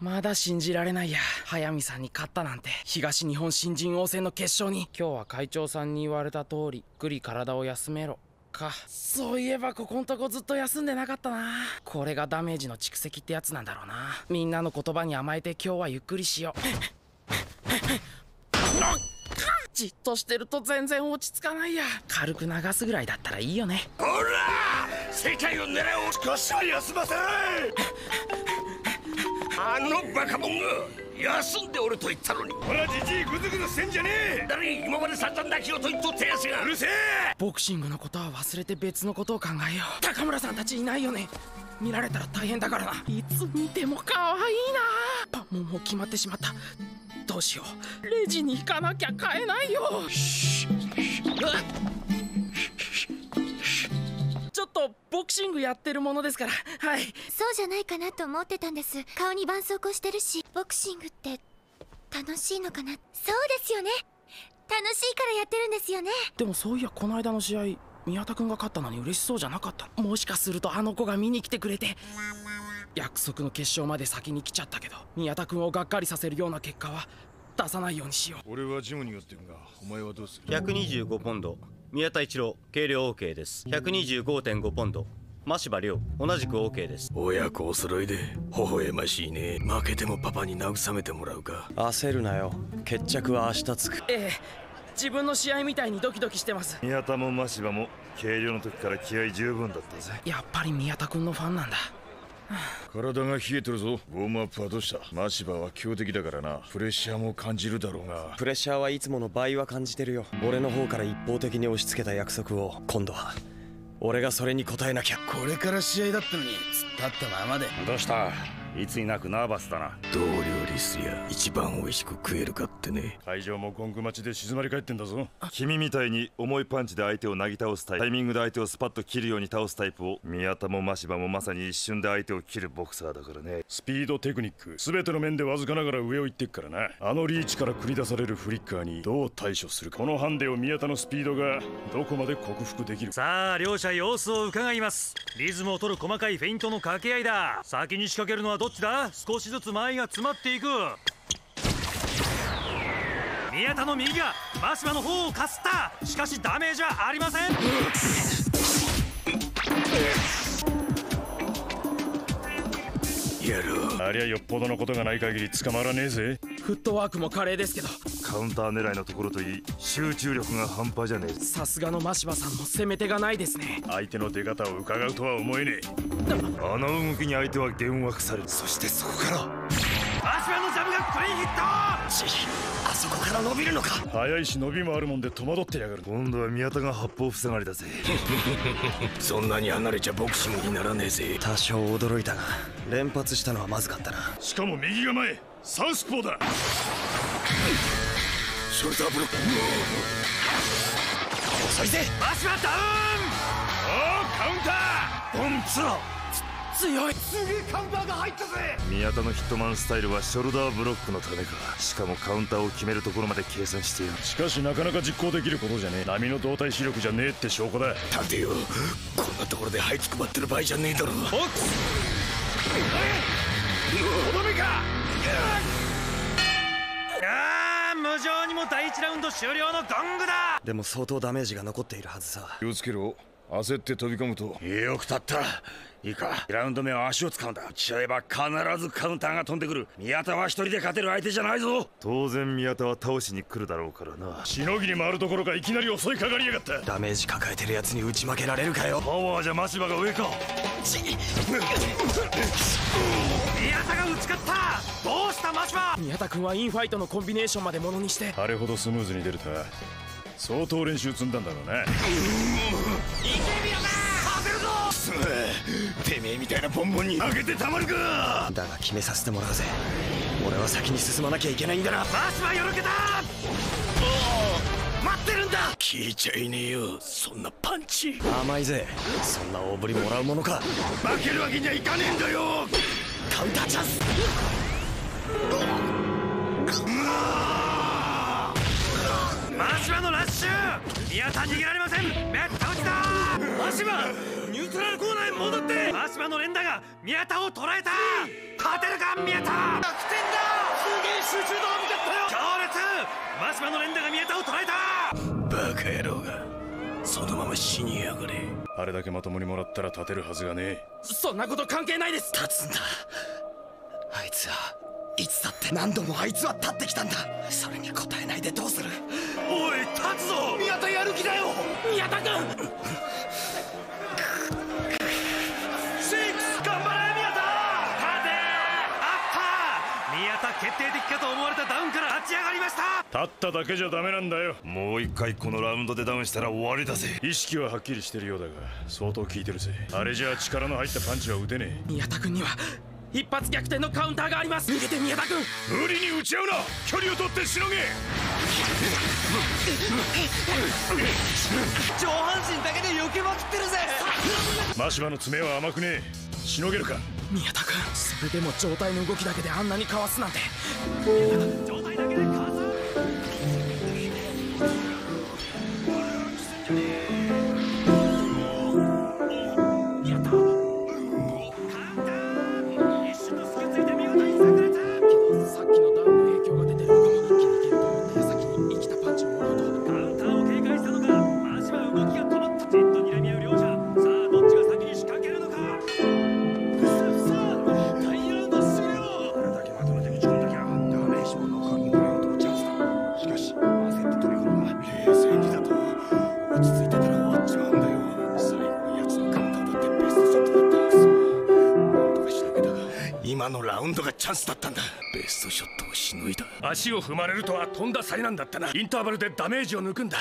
まだ信じられないや。速水さんに勝ったなんて。東日本新人王戦の決勝に。今日は会長さんに言われた通りゆっくり体を休めろ。か。そういえばここんとこずっと休んでなかったな。これがダメージの蓄積ってやつなんだろうな。みんなの言葉に甘えて今日はゆっくりしよう。じっとしてると全然落ち着かないや。軽く流すぐらいだったらいいよね。ほら！世界を狙おう少しは休ませないあのバカモンが休んでおると言ったのに。ほらじじいグズグズしてんじゃねえ。誰今まで散々泣きをと言っとったやつが。うるせえ。ボクシングのことは忘れて別のことを考えよう。高村さんたちいないよね。見られたら大変だからな。いつ見ても可愛いな。パンももう決まってしまった。どうしよう。レジに行かなきゃ買えないよっとボクシングやってるものですから。はい。そうじゃないかなと思ってたんです。顔に絆創膏してるしボクシングって楽しいのかな？そうですよね。楽しいからやってるんですよね。でもそういやこの間の試合宮田君が勝ったのに嬉しそうじゃなかった。もしかするとあの子が見に来てくれて。約束の決勝まで先に来ちゃったけど宮田君をがっかりさせるような結果は出さないようにしよう。俺はジムに寄ってるがお前はどうする？125ポンド宮田一郎計量 OK です。125.5ポンド。真柴亮同じく OK です。親子お揃いで微笑ましいね。負けてもパパに慰めてもらうか。焦るなよ。決着は明日つく。ええ。自分の試合みたいにドキドキしてます。宮田も真柴も計量の時から気合十分だったぜ。やっぱり宮田君のファンなんだ体が冷えてるぞ。ウォームアップはどうした？真柴は強敵だからな。プレッシャーも感じるだろうがプレッシャーはいつもの倍は感じてるよ。俺の方から一方的に押し付けた約束を今度は俺がそれに応えなきゃ。これから試合だったのに突っ立ったままで。どうした？いつになくナーバスだな。どう料理すりゃ一番美味しく食えるかってね。会場もゴング待ちで静まり返ってんだぞ。君みたいに重いパンチで相手をなぎ倒すタイプタイミングで相手をスパッと切るように倒すタイプを宮田も真柴もまさに一瞬で相手を切るボクサーだからね。スピードテクニック全ての面でわずかながら上を行ってっからなあのリーチから繰り出されるフリッカーにどう対処するか。このハンデを宮田のスピードがどこまで克服できるさあ両者様子を伺います。リズムを取る細かいフェイントの掛け合いだ。先に仕掛けるのはどっちだ？少しずつ前が詰まっていく。宮田の右が真島の方をかすった。しかしダメージはありません。ありゃよっぽどのことがない限り捕まらねえぜ。フットワークも華麗ですけど。カウンター狙いのところといい集中力が半端じゃねえ。さすがの真柴さんも攻め手がないですね。相手の出方を伺うとは思えねえ。あの動きに相手は幻惑される。そしてそこからクリーンヒットあそこから伸びるのか。速いし伸びもあるもんで戸惑ってやがる。今度は宮田が八方塞がりだぜ。そんなに離れちゃボクシングにならねえぜ。多少驚いたが連発したのはまずかったな。しかも右構えサウスポーだ。ショルダーブロック。そして真柴ダウおーカウンター。ボンツラ強いすげえカウンターが入ったぜ宮田のヒットマンスタイルはショルダーブロックのためかしかもカウンターを決めるところまで計算しているしかしなかなか実行できることじゃねえ波の動体視力じゃねえって証拠だ立てよこんなところで這いつくばってる場合じゃねえだろンとどめかああ無情にも第1ラウンド終了のゴングだでも相当ダメージが残っているはずさ気をつけろ焦って飛び込むと。よく立った。いいか。2ラウンド目は足を使うんだ。打ち合えば必ずカウンターが飛んでくる。宮田は一人で勝てる相手じゃないぞ。当然宮田は倒しに来るだろうからな。しのぎに回るところかいきなり襲いかかりやがった。ダメージ抱えてるやつに打ち負けられるかよ。パワーじゃ真柴が上か。宮田が打ち勝った。どうした真柴宮田君はインファイトのコンビネーションまでものにして。あれほどスムーズに出るとは。相当練習積んだんだろうなてめえみたいなボンボンに負けてたまるかだが決めさせてもらうぜ。俺は先に進まなきゃいけないんだな。真柴よろけた待ってるんだ聞いちゃいねえよそんなパンチ甘いぜ。そんな大振りもらうものか。負けるわけにはいかねえんだよカウンターチャンス真柴のラッシュ宮田逃げられません!めった打ちだ真柴ニュートラルコーナーへ戻って!真柴の連打が宮田を捉えた!勝てるか宮田!逆転だ!すげえ集中度を見ちゃったよ!強烈!マシマの連打が宮田を捉えた!バカ野郎がそのまま死にやがれ。あれだけまともにもらったら立てるはずがねえ。そんなこと関係ないです!立つんだ。あいつはいつだって何度もあいつは立ってきたんだ。それに応えないでどうする？おい立つぞ！宮田やる気だよ！宮田君！シックス頑張れ宮田！勝て！あった宮田決定的かと思われたダウンから立ち上がりました！立っただけじゃダメなんだよ。もう一回このラウンドでダウンしたら終わりだぜ。意識ははっきりしてるようだが相当効いてるぜ。あれじゃあ力の入ったパンチは打てね宮田君には一発逆転のカウンターがあります。逃げて宮田君。え無理に打ち合うな。距離を取ってしのげ。上半身だけで避けまくってるぜ。マシバの爪は甘くねえ。しのげるか。宮田君それでも状態の動きだけであんなにかわすなんて。状態だけでかわす今のラウンドがチャンスだったんだ。ベストショットをしのいだ。足を踏まれるとはとんだ災難だったな。インターバルでダメージを抜くんだ。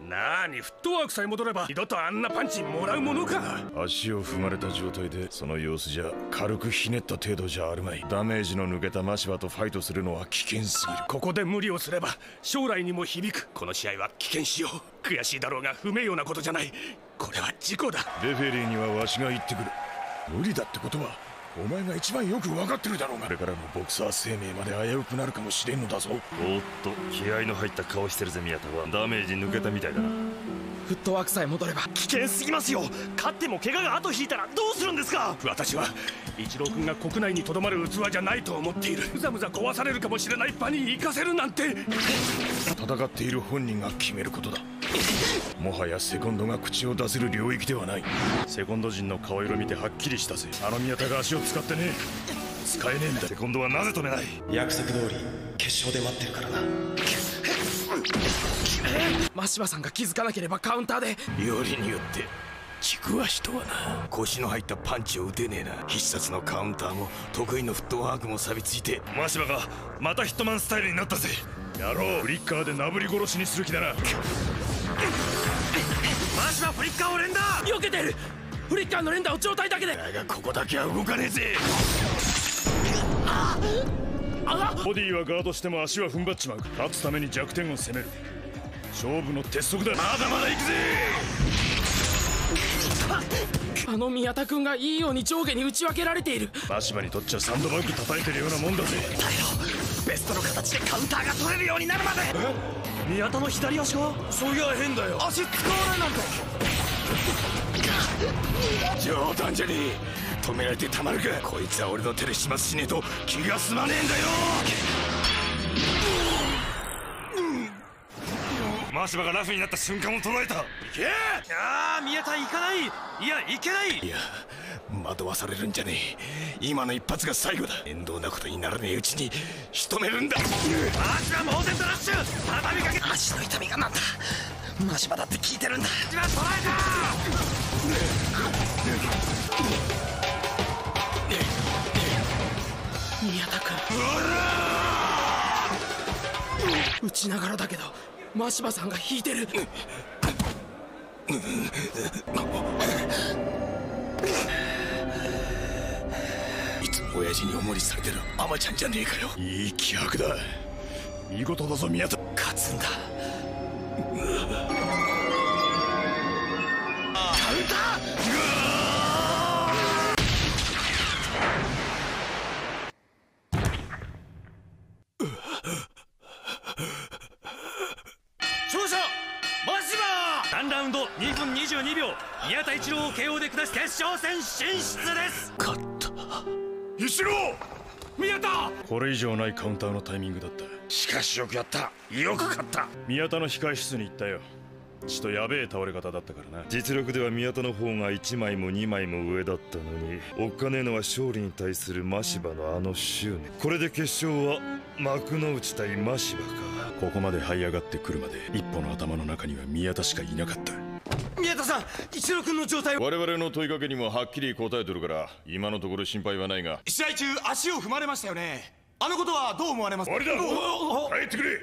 なーにフットワークさえ戻れば二度とあんなパンチもらうものか。足を踏まれた状態でその様子じゃ軽くひねった程度じゃあるまい。ダメージの抜けたマシバとファイトするのは危険すぎる。ここで無理をすれば将来にも響く。この試合は危険しよう。悔しいだろうが不名誉なことじゃない。これは事故だ。レフェリーにはわしが言ってくる。無理だってことはお前が一番よく分かってるだろうが。これからのボクサー生命まで危うくなるかもしれんのだぞ。おっと気合の入った顔してるぜ宮田は。ダメージ抜けたみたいだな。フットワークさえ戻れば。危険すぎますよ。勝っても怪我が後引いたらどうするんですか？私は一郎君が国内にとどまる器じゃないと思っている。むざむざ壊されるかもしれない場に行かせるなんて。戦っている本人が決めることだもはやセコンドが口を出せる領域ではない。セコンド陣の顔色見てはっきりしたぜ。あの宮田が足を使ってね。使えねえんだ。セコンドはなぜ止めない？約束通り決勝で待ってるからな。真柴さんが気づかなければカウンターで。よりによって軸足とはな。腰の入ったパンチを打てねえな。必殺のカウンターも得意のフットワークも錆びついて。マシバがまたヒットマンスタイルになったぜ。やろう。フリッカーでなぶり殺しにする気だなマシはフリッカーを連打。避けてる。フリッカーの連打を状態だけで。だがここだけは動かねえぜ。ボディはガードしても足は踏ん張っちまう。勝つために弱点を攻める。勝負の鉄則だ。まだまだ行くぜ。あの宮田君がいいように上下に打ち分けられている。マシバにとっちゃサンドバッグ叩いてるようなもんだぜ。ベストの形でカウンターが取れるようになるまで宮田の左足が？そういや変だよ。足使わないなんて。冗談じゃねえ。止められてたまるか。こいつは俺の手で始末しねえと気が済まねえんだよ。マシバがラフになった瞬間を捉えたいけああ宮田行かないいやいけないいや惑わされるんじゃねえ。今の一発が最後だ。面倒なことにならねえうちに仕留めるんだ。足は猛然とラッシュ畳みかけ足の痛みがなんだ。マシバだって効いてるんだ。足は捉宮田君。打ちながらだけど真柴さんが引いてる。いつも親父におもりされてるアマちゃんじゃねえかよ。いい気迫だ。見事だぞ宮田。勝つんだ。勝者マシバー！3ラウンド2分22秒宮田一郎を KO で下し決勝戦進出です！勝った一郎宮田！これ以上ないカウンターのタイミングだった。しかしよくやった。よく勝った。宮田の控え室に行ったよ。ちょっとやべえ倒れ方だったからな。実力では宮田の方が1枚も2枚も上だったのにおっかねえのは勝利に対する真柴のあの執念。これで決勝は幕の内対真柴か。ここまで這い上がってくるまで一歩の頭の中には宮田しかいなかった宮田さん一郎君の状態は我々の問いかけにもはっきり答えてるから今のところ心配はないが。試合中足を踏まれましたよね。あのことはどう思われます終わりだ。帰ってくれ